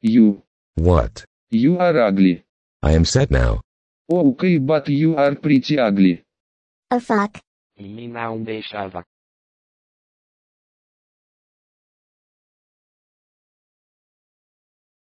You. What? You are ugly. I am set now. Oh, okay, but you are pretty ugly. Oh fuck.